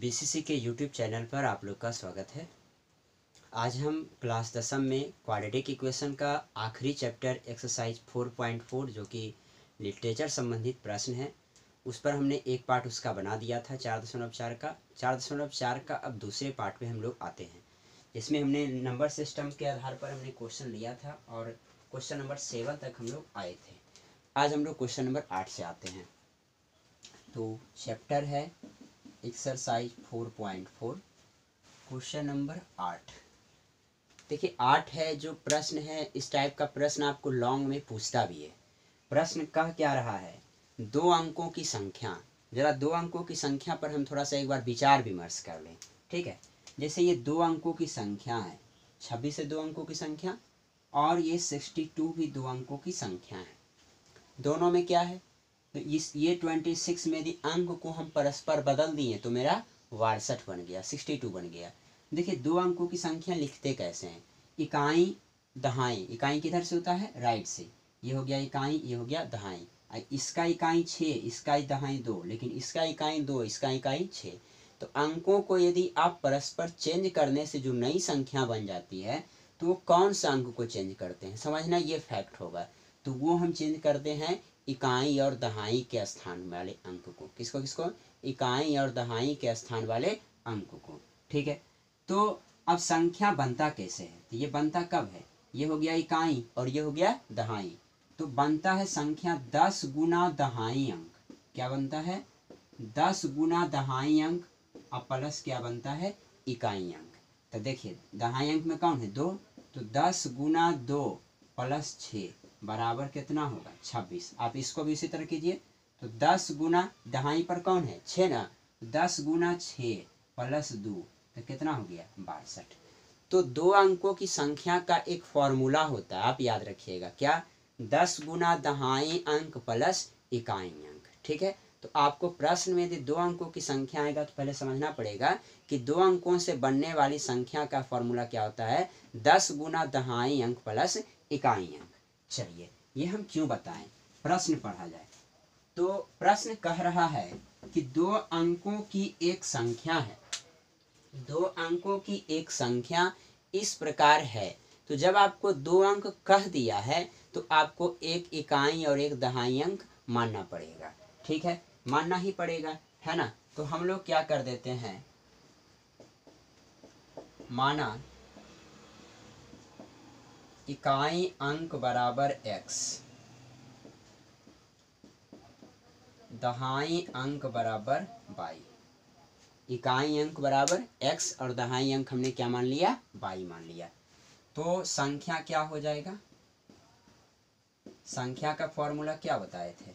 BCC के YouTube channel पर आप लोग का स्वागत है। आज हम क्लास दसम में क्वाड्रेटिक इक्वेशन का आखिरी चैप्टर एक्सरसाइज 4.4 जो कि लिटरेचर संबंधित प्रश्न है, उस पर हमने एक पार्ट उसका बना दिया था चार दशमलव चार का। चार दशमलव चार का अब दूसरे पार्ट में हम लोग आते हैं। इसमें हमने नंबर सिस्टम के आधार पर हमने क्वेश्चन लिया था और क्वेश्चन नंबर सेवन तक हम लोग आए थे। आज हम लोग क्वेश्चन नंबर आठ से आते हैं। तो चैप्टर है exercise four point four question number आठ। देखिए, आठ है जो प्रश्न है, इस टाइप का प्रश्न आपको लॉन्ग में पूछता भी है। प्रश्न कह क्या रहा है? दो अंकों की संख्या। जरा दो अंकों की संख्या पर हम थोड़ा सा एक बार विचार विमर्श कर लें। ठीक है? जैसे ये दो अंकों की संख्या है, छब्बीस है दो अंकों की संख्या, और ये सिक्सटी टू भी दो अंकों की संख्या है। दोनों में क्या है? तो इस ये ट्वेंटी सिक्स में यदि अंक को हम परस्पर बदल दिए तो मेरा वारसठ बन गया सिक्सटी टू बन गया। देखिए, दो अंकों की संख्या लिखते कैसे हैं? इकाई, दहाई। इकाई किधर से होता है? राइट से। ये हो गया इकाई, ये हो गया दहाई। इसका इकाई छः इसका दहाई दो, लेकिन इसका इकाई दो, इसका इकाई छः तो अंकों को यदि आप परस्पर चेंज करने से जो नई संख्या बन जाती है तो वो कौन सा अंक को चेंज करते हैं? समझना ये फैक्ट होगा। तो वो हम चेंज करते हैं इकाई और दहाई के स्थान वाले अंक को। किसको किसको? इकाई और दहाई के स्थान वाले अंक को। ठीक है? तो अब संख्या बनता कैसे है? तो ये बनता कब है? ये हो गया इकाई और ये हो गया दहाई। तो बनता है संख्या दस गुना दहाई अंक। क्या बनता है? दस गुना दहाई अंक और प्लस क्या बनता है? इकाई अंक। तो देखिए, दहाई अंक में कौन है? दो। तो दस गुना दो प्लस छ। बराबर कितना होगा? छब्बीस। आप इसको भी इसी तरह कीजिए। तो दस गुना दहाई पर कौन है? छः ना। दस गुना छ प्लस दो तो कितना हो गया? बासठ। तो दो अंकों की संख्या का एक फॉर्मूला होता है, आप याद रखिएगा। क्या? दस गुना दहाई अंक प्लस इकाई अंक। ठीक है? तो आपको प्रश्न में यदि दो अंकों की संख्या आएगा तो पहले समझना पड़ेगा कि दो अंकों से बनने वाली संख्या का फॉर्मूला क्या होता है? दस गुना दहाई अंक प्लस इकाई अंक। चलिए, ये हम क्यों बताएँ? प्रश्न पढ़ा जाए। तो प्रश्न कह रहा है कि दो अंकों की एक संख्या है। दो अंकों की एक संख्या इस प्रकार है। तो जब आपको दो अंक कह दिया है तो आपको एक इकाई और एक दहाई अंक मानना पड़ेगा। ठीक है? मानना ही पड़ेगा, है ना? तो हम लोग क्या कर देते हैं? माना इकाई अंक बराबर x दहाई अंक बराबर y इकाई अंक बराबर x और दहाई अंक हमने क्या मान लिया? y मान लिया। तो संख्या क्या हो जाएगा? संख्या का फॉर्मूला क्या बताए थे?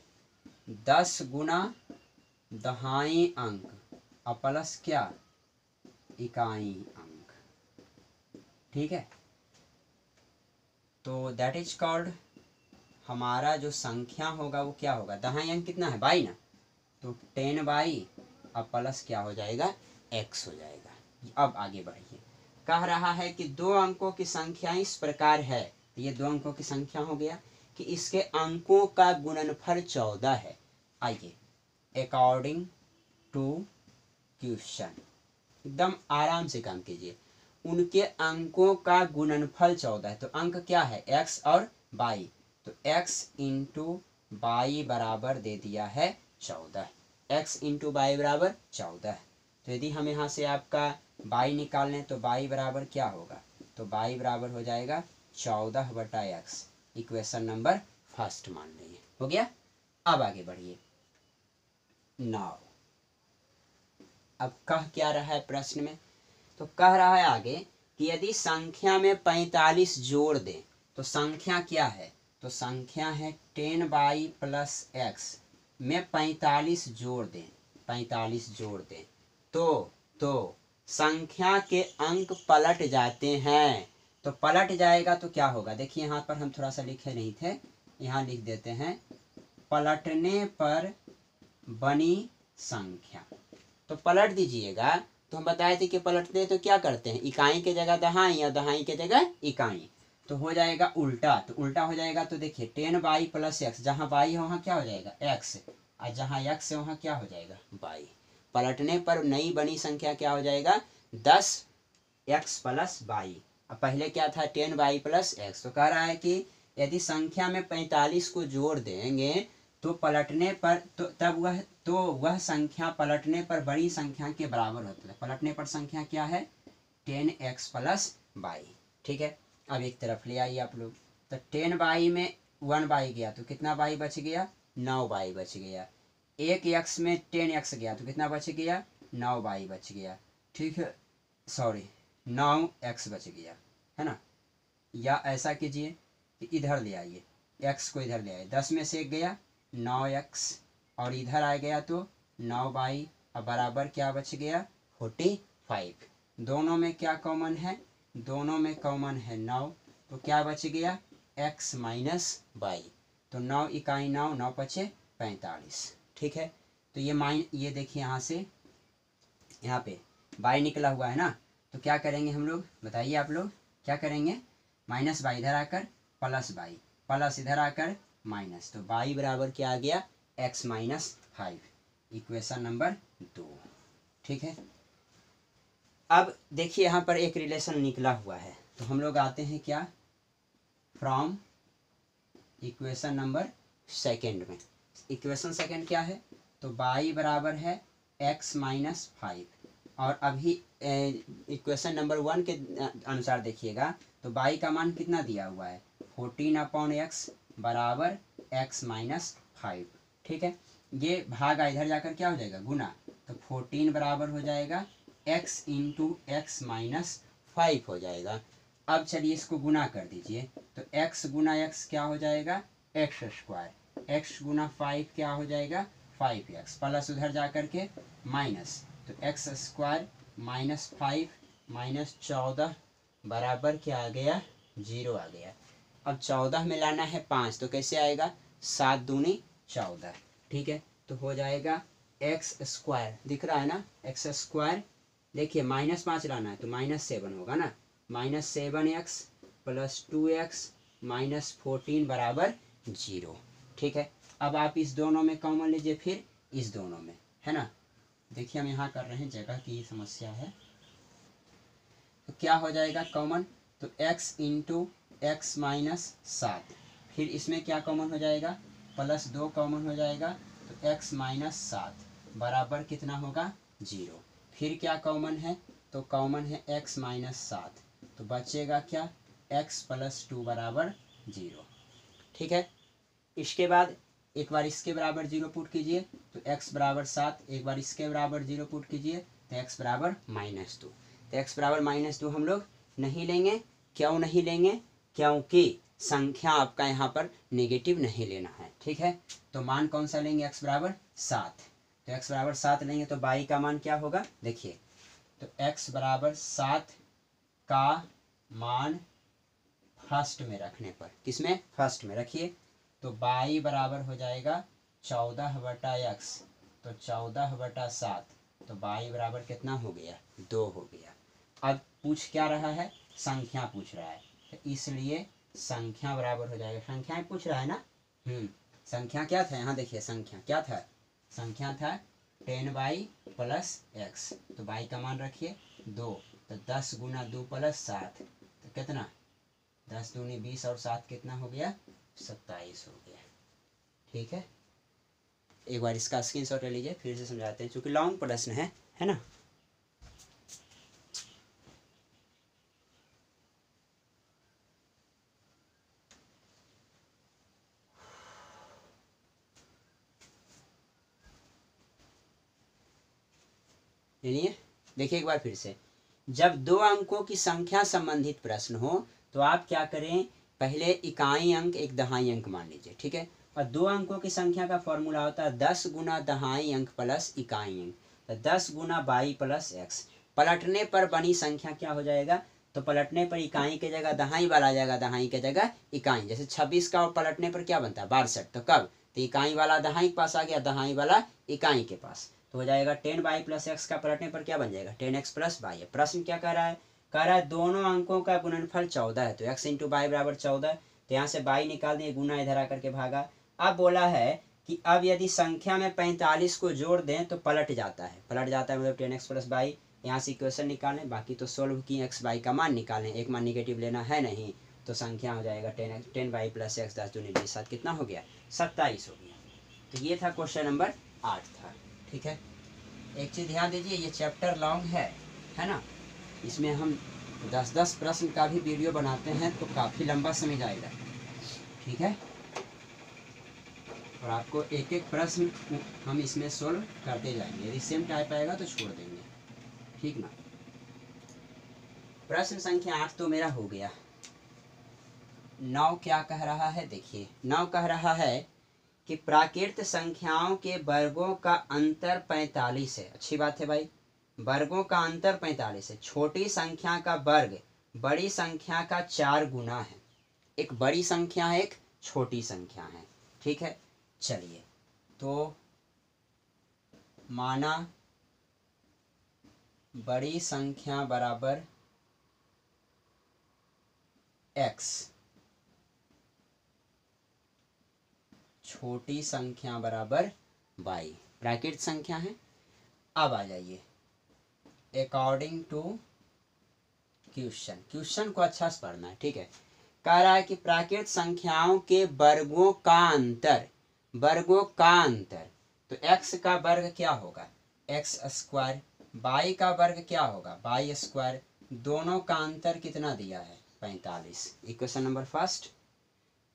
दस गुना दहाई अंक और प्लस क्या? इकाई अंक। ठीक है? तो दैट इज़ कॉल्ड हमारा जो संख्या होगा वो क्या होगा? दहाई अंक कितना है? बाई ना? तो टेन बाई अब प्लस क्या हो जाएगा? एक्स हो जाएगा। अब आगे बढ़िए। कह रहा है कि दो अंकों की संख्या इस प्रकार है। तो ये दो अंकों की संख्या हो गया कि इसके अंकों का गुणनफल चौदह है। आइए। अकॉर्डिंग टू क्वेश्चन एकदम आराम से काम कीजिए। उनके अंकों का गुणनफल चौदह है। तो अंक क्या है? एक्स और बाई तो एक्स इंटू बाई बराबर दे दिया है चौदह। एक्स इंटू बाई बराबर चौदह। तो यदि हम यहाँ से आपका बाई निकाल लें तो बाई बराबर क्या होगा? तो बाई बराबर हो जाएगा चौदह बटा एक्स इक्वेशन नंबर फ़र्स्ट मान लीजिए। हो गया? अब आगे बढ़िए। नाउ अब कह क्या रहा है प्रश्न में? तो कह रहा है आगे कि यदि संख्या में पैंतालीस जोड़ दें तो संख्या क्या है? तो संख्या है टेन बाई प्लस एक्स में पैंतालीस जोड़ दें, पैंतालीस जोड़ दें। तो तो संख्या के अंक पलट जाते हैं। तो पलट जाएगा तो क्या होगा? देखिए यहाँ पर हम थोड़ा सा लिखे नहीं थे, यहाँ लिख देते हैं, पलटने पर बनी संख्या। तो पलट दीजिएगा तो हम बताए थे कि पलटते हैं तो क्या करते हैं? इकाई के जगह दहाई या दहाई के जगह इकाई। तो हो जाएगा उल्टा। तो उल्टा हो जाएगा तो देखिए टेन बाई प्लस एक्स जहाँ बाई है वहाँ क्या हो जाएगा? एक्स और जहाँ एक्स है वहाँ क्या हो जाएगा? बाई पलटने पर नई बनी संख्या क्या हो जाएगा? दस एक्स प्लस बाई अब पहले क्या था? टेन बाई प्लस एक्स तो कह रहा है कि यदि संख्या में पैंतालीस को जोड़ देंगे तो पलटने पर तो तब वह तो वह संख्या पलटने पर बड़ी संख्या के बराबर होता है। पलटने पर संख्या क्या है? Ten x plus y. ठीक है? अब एक तरफ़ ले आइए आप लोग। तो टेन बाई में वन बाई गया तो कितना बाई बच गया? नौ बाई बच गया। एक एक्स में टेन एक्स गया तो कितना बच गया? नौ बाई बच गया। ठीक है? सॉरी, नौ एक्स बच गया। है ना? या ऐसा कीजिए कि इधर ले आइए। एक्स को इधर ले आइए। दस में से एक गया नौ एक्स और इधर आ गया तो नौ बाई अब बराबर क्या बच गया? Forty five. दोनों में क्या कॉमन है? दोनों में कॉमन है नौ। तो क्या बच गया? एक्स माइनस बाई तो नौ इकाई नौ नौ पचे पैंतालीस। ठीक है? तो ये माइन ये देखिए यहाँ से। यहाँ पे बाई निकला हुआ है ना? तो क्या करेंगे हम लोग? बताइए आप लोग। क्या करेंगे? माइनस बाई इधर आकर प्लस बाई प्लस इधर आकर माइनस तो बाई बराबर क्या आ गया? X minus five equation number दो ठीक है? अब देखिए यहाँ पर एक रिलेशन निकला हुआ है। तो हम लोग आते हैं क्या? फ्रॉम इक्वेशन नंबर सेकेंड में। इक्वेशन सेकेंड क्या है? तो बाई बराबर है एक्स माइनस फाइव और अभी इक्वेशन नंबर वन के अनुसार देखिएगा। तो बाई का मान कितना दिया हुआ है? फोर्टीन अपॉन एक्स बराबर एक्स माइनस फाइव ठीक है? ये भागा इधर जाकर क्या हो जाएगा? गुना तो फोर्टीन बराबर हो जाएगा। X into x minus five हो जाएगा। अब चलिए इसको गुना कर दीजिए। तो एक्स गुना एक्स क्या हो जाएगा? एक्स स्क्वायर एक्स गुना फाइव क्या हो जाएगा? फाइव एक्स प्लस उधर जा कर के माइनस तो x square minus five minus चौदह बराबर क्या आ गया? ज़ीरो आ गया। अब चौदह में लाना है पाँच तो कैसे आएगा? सात दूनी चौदह। ठीक है? तो हो जाएगा एक्स स्क्वायर दिख रहा है ना? एक्स स्क्वायर देखिए माइनस पाँच लाना है तो माइनस सेवन होगा ना? Minus seven x plus two x minus fourteen बराबर ज़ीरो ठीक है? अब आप इस दोनों में कॉमन लीजिए फिर इस दोनों में, है ना? देखिए, हम यहाँ कर रहे हैं जगह की समस्या है। तो क्या हो जाएगा कॉमन तो एक्स इंटू एक्स माइनस सात। फिर इसमें क्या कॉमन हो जाएगा? प्लस दो कॉमन हो जाएगा तो x माइनस सात बराबर कितना होगा? ज़ीरो फिर क्या कॉमन है? तो कॉमन है x माइनस सात। तो बचेगा क्या? x प्लस टू बराबर ज़ीरो ठीक है? इसके बाद एक बार इसके बराबर ज़ीरो पुट कीजिए तो x बराबर सात, एक बार इसके बराबर ज़ीरो पुट कीजिए तो x बराबर माइनस टू तो x बराबर माइनस टू हम लोग नहीं लेंगे। क्यों नहीं लेंगे? क्योंकि संख्या आपका यहाँ पर नेगेटिव नहीं लेना है, ठीक है? तो मान कौन सा लेंगे? x बराबर सात। तो x बराबर सात लेंगे तो बाई का मान क्या होगा? देखिए तो x बराबर सात का मान फ़र्स्ट में रखने पर, किसमें? फ़र्स्ट में रखिए। तो बाई बराबर हो जाएगा चौदह बटा एक्स तो चौदह बटा सात तो बाई बराबर कितना हो गया? दो हो गया। अब पूछ क्या रहा है? संख्या पूछ रहा है। तो इसलिए संख्या बराबर हो जाएगा। संख्याएँ पूछ रहा है ना? हम्म संख्या क्या था? यहाँ देखिए, संख्या क्या था? संख्या था टेन बाई प्लस एक्स। तो बाई का मान रखिए, दो। तो दस गुना दो प्लस सात। तो कितना? दस दूनी बीस और सात कितना हो गया? सत्ताईस हो गया। ठीक है? एक बार इसका स्क्रीन शॉट ले लीजिए, फिर से समझाते हैं क्योंकि लॉन्ग प्रश्न है है ना? देखिए एक बार फिर से। जब दो अंकों की संख्या संबंधित प्रश्न हो तो आप क्या करें? पहले इकाई अंक, एक दहाई अंक मान लीजिए, ठीक है? और दो अंकों की संख्या का फॉर्मूला होता है दस गुना दहाई अंक प्लस इकाई अंक। तो दस गुना बाई प्लस एक्स। पलटने पर बनी संख्या क्या हो जाएगा? तो पलटने पर इकाई के जगह दहाई वाला आ जाएगा, दहाई के जगह इकाई। जैसे छब्बीस का और पलटने पर क्या बनता है? बासठ। तो कब? तो इकाई वाला दहाई के पास आ गया, दहाई वाला इकाई के पास। तो हो जाएगा टेन वाई प्लस एक्स का पलटने पर क्या बन जाएगा? टेन एक्स प्लस बाई प्रश्न क्या कह रहा है? कह रहा है दोनों अंकों का गुणनफल चौदह है। तो एक्स इंटू बाई बराबर चौदह तो यहाँ से बाई निकाल दिए गुना इधर आकर के भागा। अब बोला है कि अब यदि संख्या में पैंतालीस को जोड़ दें तो पलट जाता है। पलट जाता है मतलब टेन एक्स प्लस बाई यहाँ से इक्वेशन निकालें, बाकी तो सोल्व की एक्स बाई का मान निकालें। एक मान निगेटिव लेना है नहीं तो संख्या हो जाएगा ten x ten y plus x दस दूनी बीस सात। कितना हो गया? सत्ताईस हो गया। तो ये था क्वेश्चन नंबर आठ था। ठीक है? एक चीज़ ध्यान दीजिए, ये चैप्टर लॉन्ग है है ना? इसमें हम दस दस प्रश्न का भी वीडियो बनाते हैं तो काफ़ी लंबा समय जाएगा, ठीक है? और आपको एक एक प्रश्न हम इसमें सोल्व करते जाएँगे। यदि सेम टाइप आएगा तो छोड़ देंगे, ठीक ना? प्रश्न संख्या आठ तो मेरा हो गया। नौ क्या कह रहा है? देखिए, नौ कह रहा है कि प्राकृत संख्याओं के वर्गों का अंतर पैंतालीस है। अच्छी बात है भाई। वर्गों का अंतर पैंतालीस है। छोटी संख्या का वर्ग, बड़ी संख्या का चार गुना है। एक बड़ी संख्या है, एक छोटी संख्या है। ठीक है? चलिए। तो माना बड़ी संख्या बराबर एक्स छोटी संख्या बराबर बाई। ब्रैकेट संख्या है। अब आ जाइए। अकॉर्डिंग टू क्वेश्चन क्वेश्चन को अच्छा से पढ़ना है, ठीक है? कह रहा है कि प्राकृत संख्याओं के वर्गों का अंतर, वर्गों का अंतर। तो x का वर्ग क्या होगा? एक्स स्क्वायर बाई का वर्ग क्या होगा? बाई स्क्वायर दोनों का अंतर कितना दिया है? पैंतालीस। इक्वेशन नंबर फ़र्स्ट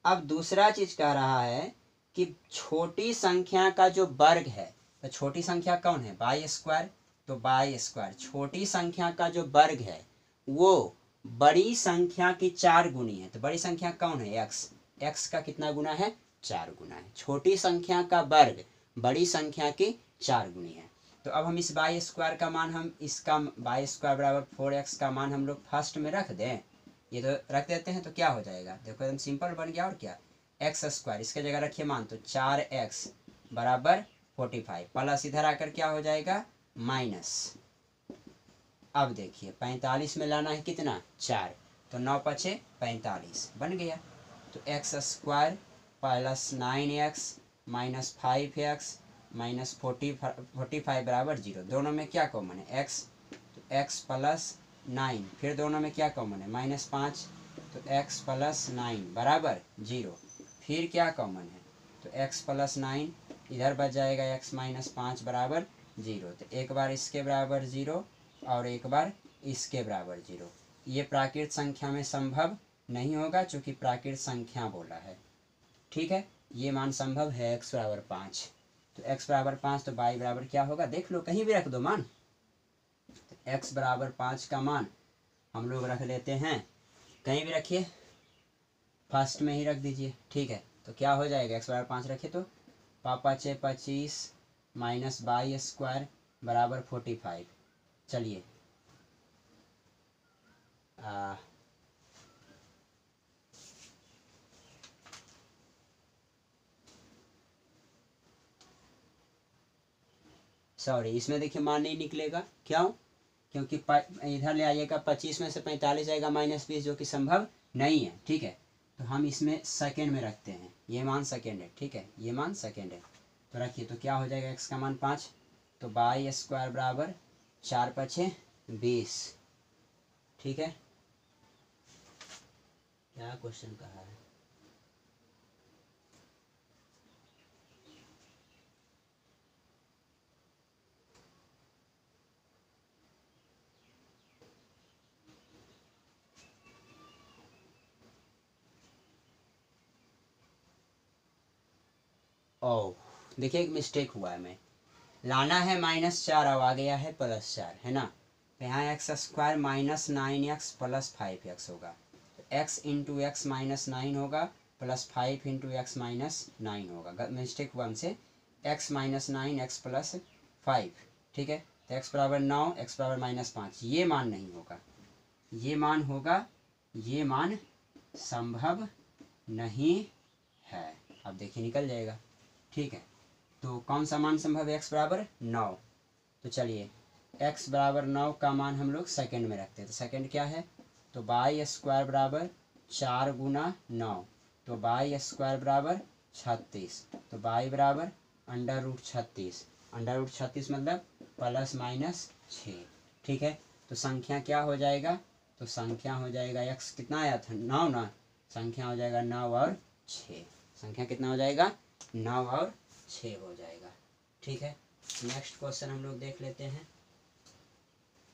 अब दूसरा चीज़ कह रहा है कि छोटी संख्या का जो वर्ग है तो छोटी संख्या कौन है? Y square. तो बाई स्क्वायर, छोटी संख्या का जो वर्ग है, वो बड़ी संख्या की चार गुनी है। तो बड़ी संख्या कौन है? एक्स एक्स का कितना गुना है? चार गुना है। छोटी संख्या का वर्ग बड़ी संख्या की चार गुनी है। तो अब हम इस बाई स्क्वायर का मान, हम इसका बाई स्क्वायर बराबर फोर एक्स का मान हम लोग फ़र्स्ट में रख दें। ये तो रख देते हैं तो क्या हो जाएगा? देखो एकदम सिंपल बन गया और क्या? एक्स स्क्वायर, इसके जगह रखिए मान तो चार एक्स बराबर फोर्टी फाइव, प्लस इधर आकर क्या हो जाएगा? माइनस। अब देखिए, पैंतालीस में लाना है कितना? चार तो नौ पचे पैंतालीस, बन गया। तो x square plus nine x minus five x minus forty forty five बराबर ज़ीरो, दोनों में क्या कॉमन है? एक्स तो एक्स प्लस नाइन, फिर दोनों में क्या कॉमन है? माइनस पाँच तो एक्स प्लस नाइन बराबर ज़ीरो। फिर क्या कॉमन है? तो x प्लस नाइन इधर बच जाएगा x माइनस पाँच बराबर ज़ीरो तो एक बार इसके बराबर ज़ीरो और एक बार इसके बराबर ज़ीरो ये प्राकृत संख्या में संभव नहीं होगा क्योंकि प्राकृत संख्या बोला है। ठीक है? ये मान संभव है x बराबर पाँच। तो x बराबर पाँच तो बाई बराबर क्या होगा? देख लो, कहीं भी रख दो मान। तो x बराबर पाँच का मान हम लोग रख लेते हैं। कहीं भी रखिए। फ़र्स्ट में ही रख दीजिए, ठीक है? तो क्या हो जाएगा? एक्स बराबर पाँच रखे तो पापा छः पच्चीस माइनस बाई स्क्वायर बराबर फोर्टी फाइव। चलिए। सॉरी, इसमें देखिए मान नहीं निकलेगा। क्यों? क्योंकि इधर ले आइएगा, पच्चीस में से पैंतालीस आएगा माइनस बीस, जो कि संभव नहीं है, ठीक है? तो हम इसमें सेकेंड में रखते हैं। ये मान सेकेंड है, ठीक है? ये मान सेकेंड है। तो रखिए तो क्या हो जाएगा एक्स का मान पाँच? तो बाई स्क्वायर बराबर चार पचे बीस। ठीक है? क्या क्वेश्चन कहा है? ओ देखिए एक मिस्टेक हुआ है मैं। लाना है माइनस चार, अब आ गया है प्लस चार, है ना? तो यहाँ x square minus nine x plus five x होगा। X into x minus nine होगा plus five into x minus nine होगा। मिस्टेक हुआ हमसे x minus nine x plus five ठीक है? तो एक्स बराबर नौ एक्स बराबर माइनस पाँच, ये मान नहीं होगा। ये मान होगा, ये मान संभव नहीं है। अब देखिए निकल जाएगा। ठीक है। तो कौन सा मान संभव है एक्स बराबर? नौ। तो चलिए एक्स बराबर नौ का मान हम लोग सेकेंड में रखते हैं। तो सेकेंड क्या है? तो बाई स्क्वायर बराबर चार गुना नौ। तो बाई स्क्वायर बराबर छत्तीस। तो बाई बराबर अंडर रूट छत्तीस। अंडर रूट छत्तीस मतलब प्लस माइनस छ। ठीक है? तो संख्या क्या हो जाएगा? तो संख्या हो जाएगा एक्स कितना आया था? नौ ना। संख्या हो जाएगा नौ और छ। संख्या कितना हो जाएगा? नौ और छ हो जाएगा। ठीक है? नेक्स्ट क्वेश्चन हम लोग देख लेते हैं।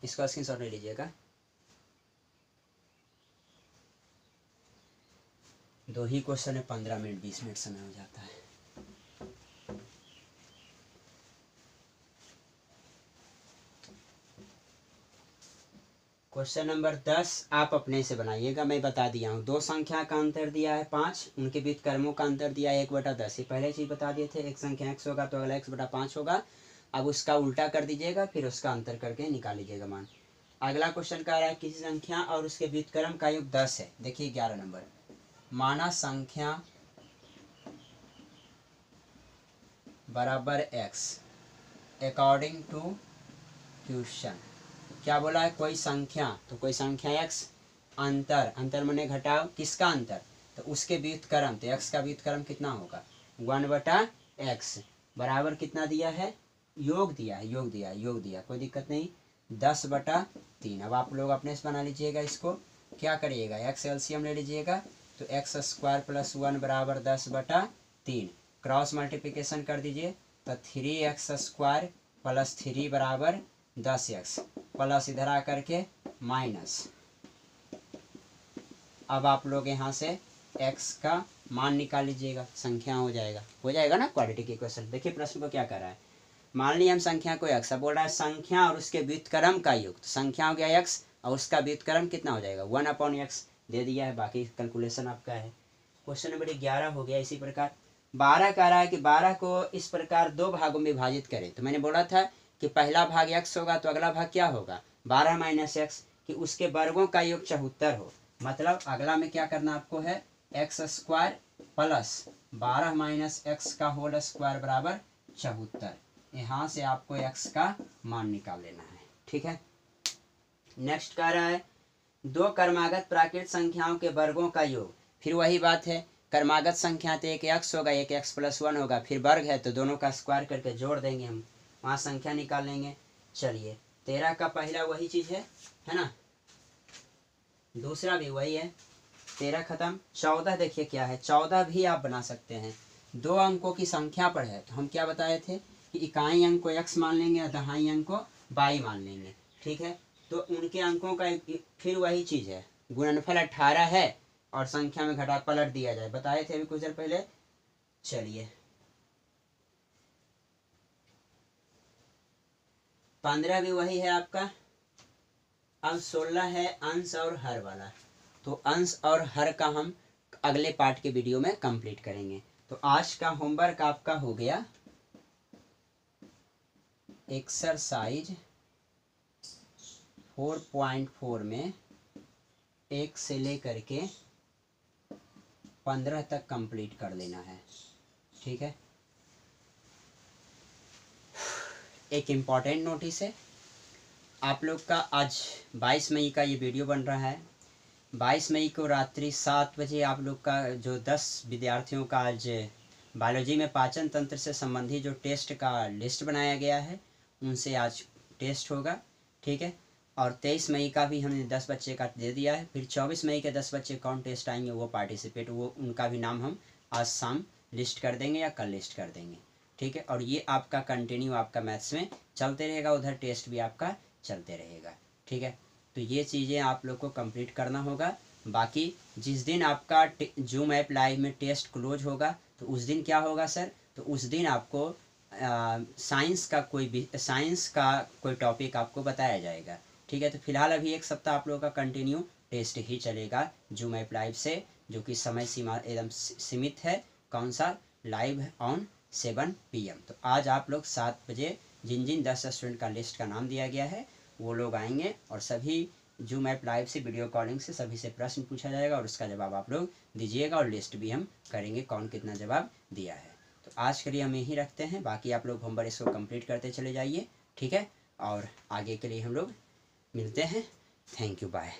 इसका स्क्रीन शॉट ले लीजिएगा। दो ही क्वेश्चन है, पंद्रह मिनट, बीस मिनट समय हो जाता है। क्वेश्चन नंबर दस, आप अपने से बनाइएगा, मैं बता दिया हूँ। दो संख्या का अंतर दिया है पाँच, उनके बीच कर्मों का अंतर दिया है एक बटा दस। ये पहले चीज़ बता दिए थे, एक संख्या एक्स होगा तो अगला एक्स बटा पाँच होगा। अब उसका उल्टा कर दीजिएगा, फिर उसका अंतर करके निकाल लीजिएगा मान। अगला क्वेश्चन कह रहा है, किसी संख्या और उसके व्युतक्रम का योग दस है। देखिए ग्यारह नंबर। माना संख्या बराबर एक्स अकॉर्डिंग टू क्वेश्चन क्या बोला है? कोई संख्या। तो कोई संख्या एक्स अंतर। अंतर मैंने घटाओ। किसका अंतर? तो उसके व्युतक्रम। तो एक्स का व्युतक्रम कितना होगा? वन बटा एक्स बराबर कितना दिया है? योग दिया है, योग दिया है, योग दिया कोई दिक्कत नहीं। दस बटा तीन। अब आप लोग अपने से बना लीजिएगा इसको। क्या करिएगा? एक्स एलसीएम ले लीजिएगा। तो एक्स स्क्वायर प्लस वन बराबर दस बटा तीन। क्रॉस मल्टीप्लिकेशन कर दीजिए। तो three x square plus three बराबर दस एक्स प्लस इधर आकर के माइनस। अब आप लोग यहाँ से एक्स का मान निकाल लीजिएगा, संख्या हो जाएगा। हो जाएगा ना क्वालिटी की क्वेश्चन देखिए प्रश्न को क्या कर रहा है। मान लीजिए हम संख्या को एक्स बोल रहा है संख्या और उसके व्युतक्रम का युक्त। तो संख्या हो गया एक्स और उसका व्युतक्रम कितना हो जाएगा? वन अपॉन एक्स दे दिया है, बाकी कैलकुलेशन आपका है। क्वेश्चन नंबर ग्यारह हो गया इसी प्रकार। बारह कह रहा है कि बारह को इस प्रकार दो भागों में विभाजित करें। तो मैंने बोला था कि पहला भाग एक्स होगा तो अगला भाग क्या होगा? बारह माइनस एक्स कि उसके वर्गों का योग चौहत्तर हो। मतलब अगला में क्या करना आपको है? एक्स स्क्वायर प्लस बारह माइनस एक्स का होल स्क्वायर बराबर चौहत्तर। यहाँ से आपको एक्स का मान निकाल लेना है। ठीक है? नेक्स्ट कह रहा है, दो कर्मागत प्राकृत संख्याओं के वर्गों का योग। फिर वही बात है, कर्मागत संख्या तो एक एक्स होगा, एक एक्स प्लस वन होगा। फिर वर्ग है तो दोनों का स्क्वायर करके जोड़ देंगे हम। वहाँ संख्या निकाल लेंगे। चलिए, तेरह का पहला वही चीज़ है है ना? दूसरा भी वही है। तेरह खत्म। चौदह देखिए क्या है। चौदह भी आप बना सकते हैं। दो अंकों की संख्या पर है। तो हम क्या बताए थे? कि इकाई अंक को एक्स मान लेंगे और दहाई अंक को बाई मान लेंगे। ठीक है? तो उनके अंकों का फिर वही चीज़ है। गुणनफल अट्ठारह है और संख्या में घटा पलट दिया जाए। बताए थे अभी कुछ देर पहले? चलिए। पंद्रह भी वही है आपका। अब सोलह है अंश और हर वाला। तो अंश और हर का हम अगले पार्ट के वीडियो में कंप्लीट करेंगे। तो आज का होमवर्क आपका हो गया एक्सरसाइज फोर पॉइंट फोर में एक से लेकर के पंद्रह तक कंप्लीट कर लेना है। ठीक है? एक इंपॉर्टेंट नोटिस है। आप लोग का आज 22 मई का ये वीडियो बन रहा है। 22 मई को रात्रि सात बजे आप लोग का जो 10 विद्यार्थियों का आज बायोलॉजी में पाचन तंत्र से संबंधित जो टेस्ट का लिस्ट बनाया गया है, उनसे आज टेस्ट होगा, ठीक है? और तेईस मई का भी हमने दस बच्चे का दे दिया है। फिर चौबीस मई के दस बच्चे कौन टेस्ट आएँगे, वो पार्टिसिपेट वो उनका भी नाम हम आज शाम लिस्ट कर देंगे या कल लिस्ट कर देंगे। ठीक है? और ये आपका कंटिन्यू आपका मैथ्स में चलते रहेगा, उधर टेस्ट भी आपका चलते रहेगा, ठीक है? तो ये चीज़ें आप लोग को कंप्लीट करना होगा। बाकी जिस दिन आपका जूम ऐप लाइव में टेस्ट क्लोज होगा तो उस दिन क्या होगा सर तो उस दिन आपको साइंस का कोई साइंस का कोई टॉपिक आपको बताया जाएगा, ठीक है? तो फ़िलहाल अभी एक सप्ताह आप लोगों का कंटिन्यू टेस्ट ही चलेगा जूम ऐप लाइव से, जो कि समय सीमा एकदम सीमित है। कौन सा? Live on seven PM. तो आज आप लोग सात बजे जिन जिन दस स्टूडेंट का लिस्ट का नाम दिया गया है, वो लोग आएँगे और सभी जूम ऐप लाइव से वीडियो कॉलिंग से सभी से प्रश्न पूछा जाएगा और उसका जवाब आप लोग दीजिएगा और लिस्ट भी हम करेंगे कौन कितना जवाब दिया है। तो आज के लिए हम यहीं रखते हैं। बाकी आप लोग होमवर्क इसको कंप्लीट करते चले जाइए, ठीक है? और आगे के लिए हम लोग मिलते हैं। Thank you bye